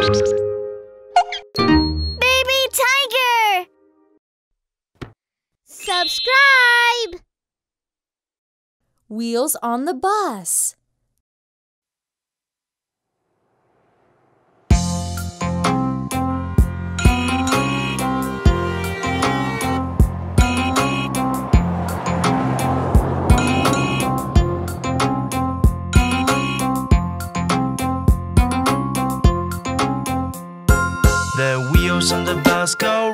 Baby tiger! Subscribe! Wheels on the bus. On the bus go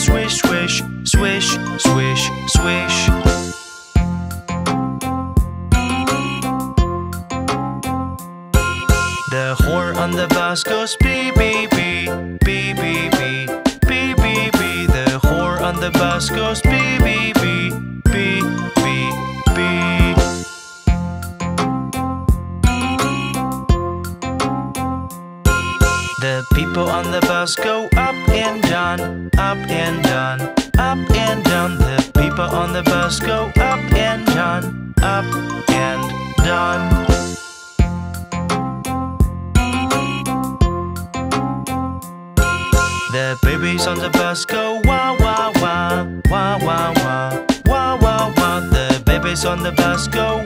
swish, swish, swish, swish, swish. The whore on the bus goes beep, beep, beep, beep, beep, beep, beep, beep. The whore on the bus goes beep. On go up and down, up and down. The babies on the bus go wah wah wah, wah wah wah, wah wah wah. The babies on the bus go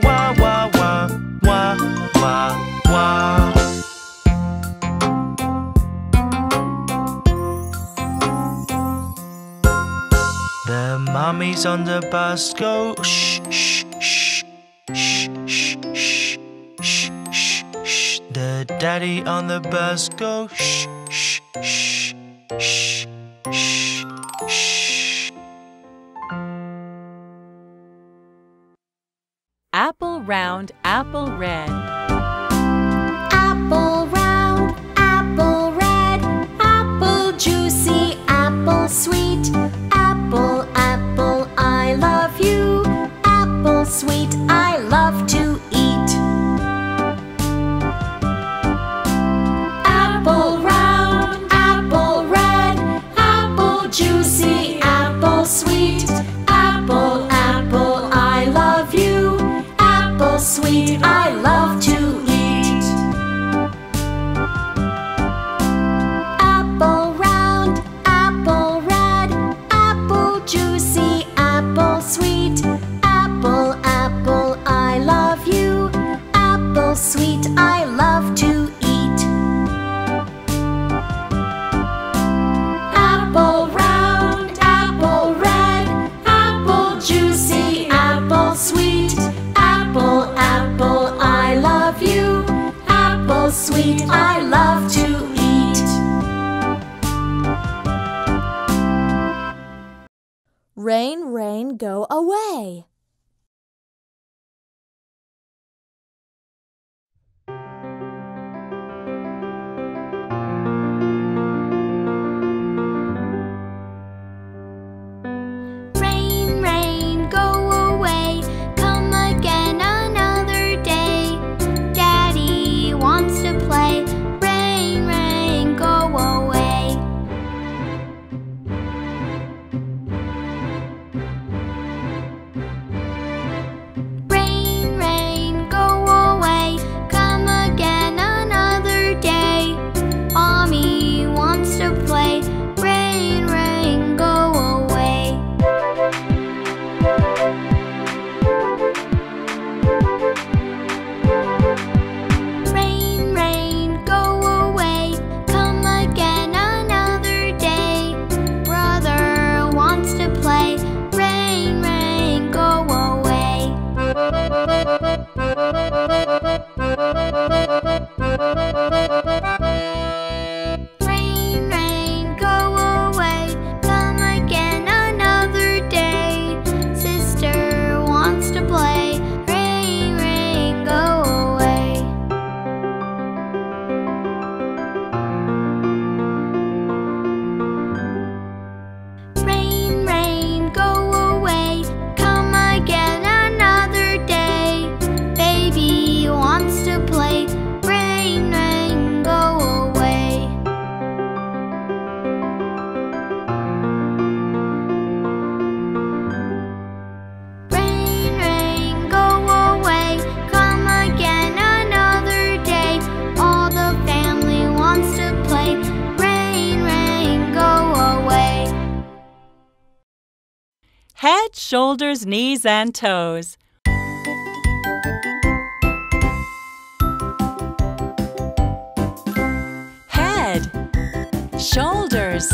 mommies on the bus go shh shh shh shh shh shh shh shh shh. The daddy on the bus go shh shh shh shh shh shh. Apple round, apple red. Apple round, apple red, apple juicy, apple sweet. Sweet, I love to eat. Apple round, apple red, apple juicy, apple sweet. Apple, apple, I love you. Apple sweet, I Rain, rain, go away. Shoulders, knees, and toes. Head, shoulders,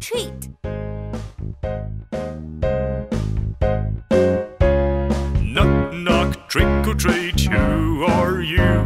treat. Knock, knock, trick or treat, who are you?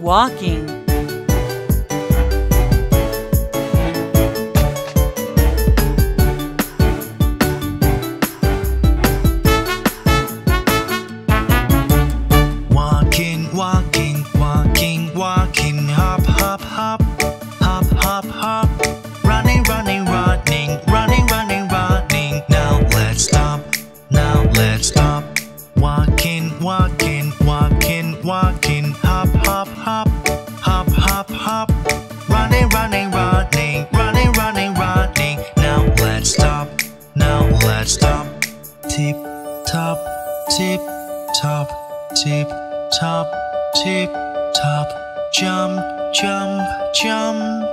Walking, walking. Walking, walking, walking, hop, hop, hop, hop, hop, hop. Running, running, running, running, running, running. Now let's stop, now let's stop. Walking, walking, walking, walking, hop, hop, hop, hop, hop. Running, running, running, running, running, running. Now let's stop, now let's stop. Tip, top, tip, top, tip, top, tip, top. Jump, jump, jump,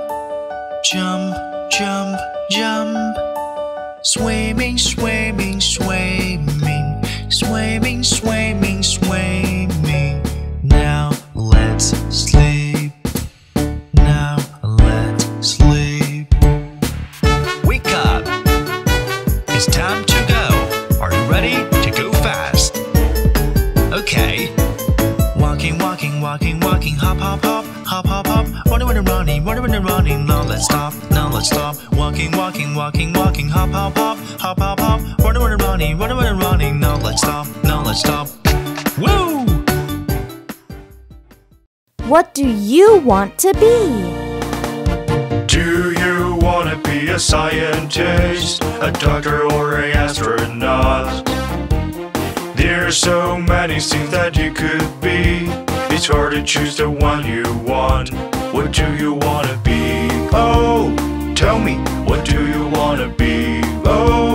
jump, jump, jump. Swimming, swimming, swimming, swimming, swimming. Let's stop, now let's stop. Walking, walking, walking, walking, hop, hop, hop, hop, hop, hop. Running, running, running, running, running, running. Now let's stop, now let's stop. Woo! What do you want to be? Do you wanna be a scientist, a doctor, or an astronaut? There's so many things that you could be. It's hard to choose the one you want. What do you wanna be? Oh, tell me, what do you wanna be? Oh,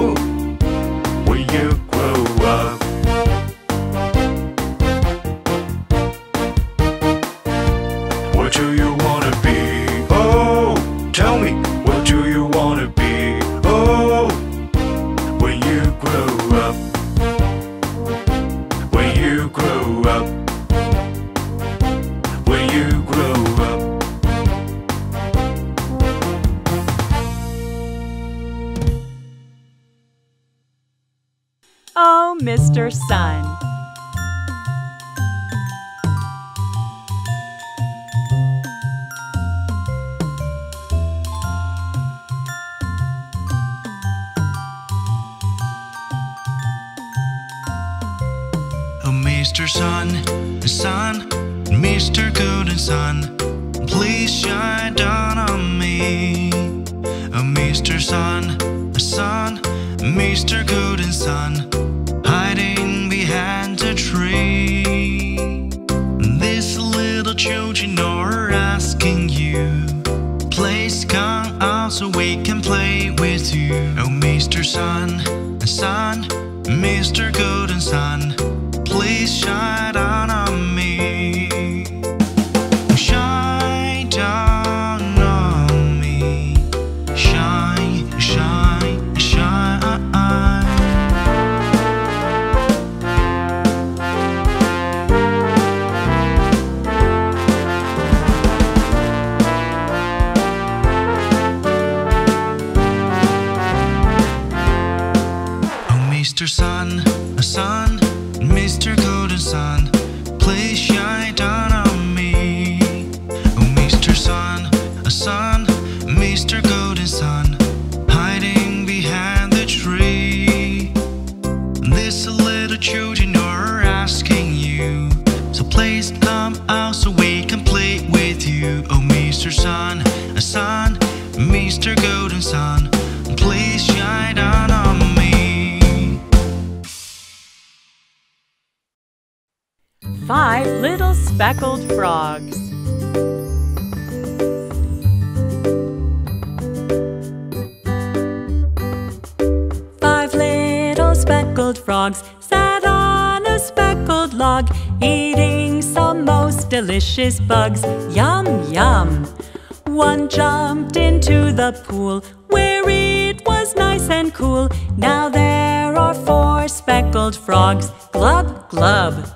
Oh, Mr. Oh, sun. Oh, Mr. Sun, Sun, Mr. Golden Sun, please shine down on me. Oh, Mr. Sun, Sun, Mr. Golden Sun, hiding behind a tree. These little children are asking you, please come out so we can play with you. Oh, Mr. Sun, Sun, Mr. Golden Mr. Sun, a Sun, Mr. Golden Sun, please shine down on me. Oh, Mr. Sun, a Sun, Mr. Golden Sun, hiding behind the tree. These little children are asking you, so please come out so we can play with you. Oh, Mr. Sun, a Sun, Mr. Golden Sun, Five little speckled frogs. Five little speckled frogs sat on a speckled log, eating some most delicious bugs. Yum, yum. One jumped into the pool where it was nice and cool. Now there are four speckled frogs. Glub, glub.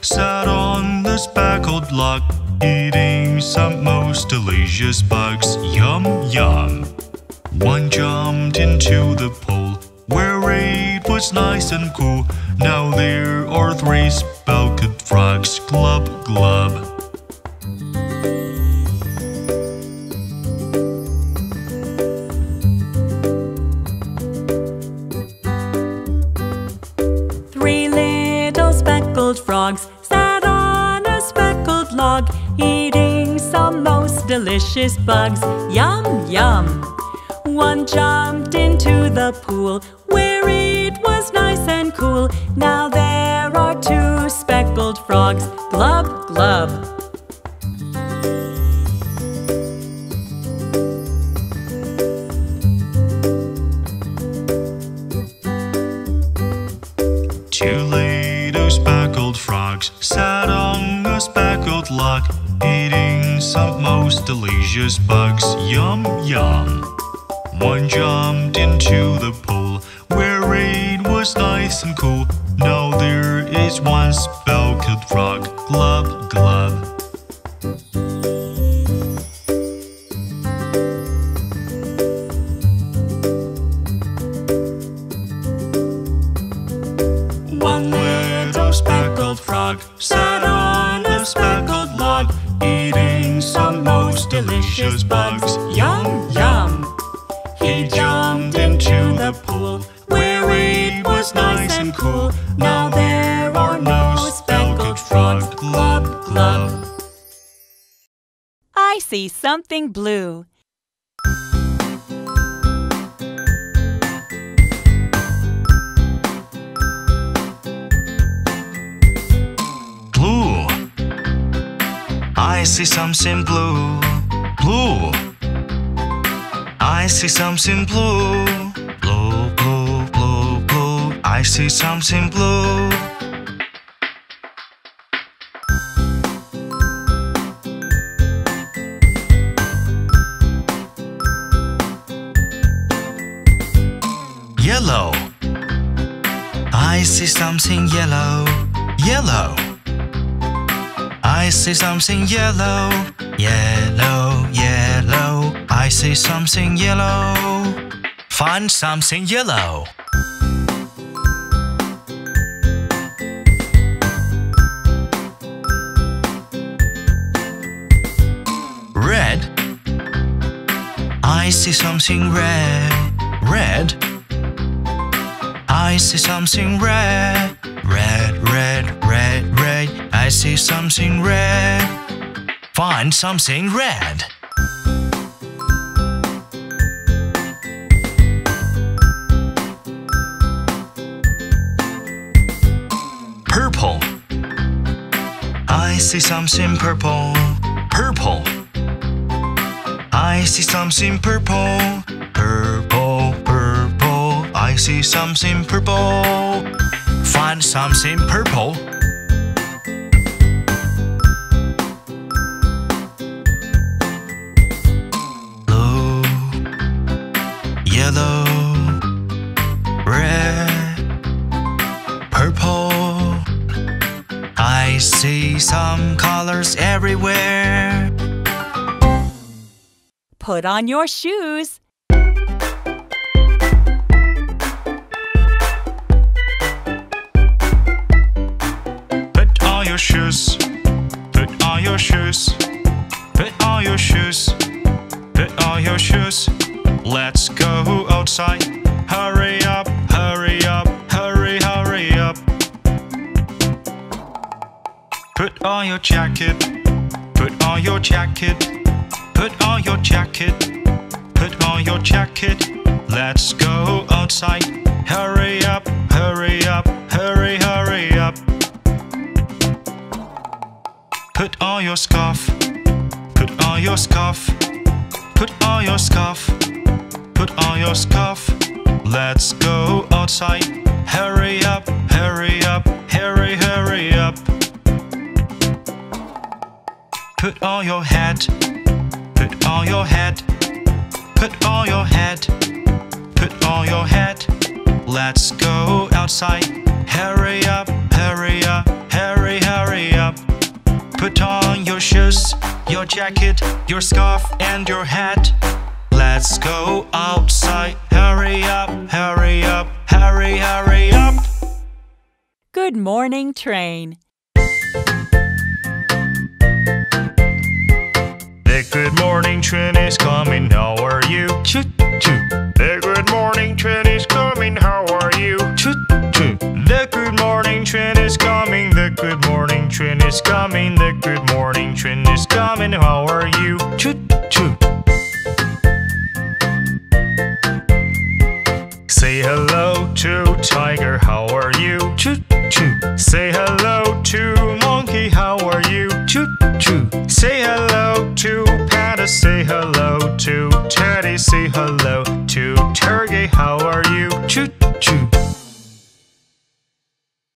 Sat on the speckled log, eating some most delicious bugs. Yum, yum. One jumped into the pool where it was nice and cool. Now there are three speckled frogs. Glub, glub. Three delicious bugs. Yum, yum. One jumped into the pool where it was nice and cool. Now there are two speckled frogs. Glub, glub. Some most delicious bugs. Yum, yum. One jumped into the pool where it was nice and cool. Now there is one speckled frog. Glub, glub. Delicious bugs. Yum, yum. He jumped into the pool where it was nice and cool. Now there are no speckled frogs. Glub, glub. I see something blue. Blue. I see something blue. Blue. I see something blue. Blue, blue, blue, blue. I see something blue. Yellow. I see something yellow. Yellow. I see something yellow. Yellow, yellow. I see something yellow. Find something yellow. Red. I see something red. Red. I see something red. Red, red, red, red. I see something red. Find something red. Purple. I see something purple. Purple. I see something purple. Purple, purple. I see something purple. Find something purple. Everywhere. Put on your shoes. Put on your shoes. Put on your shoes. Put on your shoes. Put on your shoes. Let's go outside. Put on your jacket. Put on your jacket. Put on your jacket. Put on your jacket. Let's go outside. Hurry up, hurry up, hurry, hurry up. Put on your scarf. Put on your scarf. Put on your scarf. Put on your scarf. Let's go outside. Hurry up, hurry up, hurry, Put on your hat. Put on your hat. Put on your hat. Put on your hat. Let's go outside. Hurry up, hurry up, hurry, hurry up. Put on your shoes, your jacket, your scarf, and your hat. Let's go outside. Hurry up, hurry up, hurry, hurry up. Good morning, train. Good morning train is coming. How are you?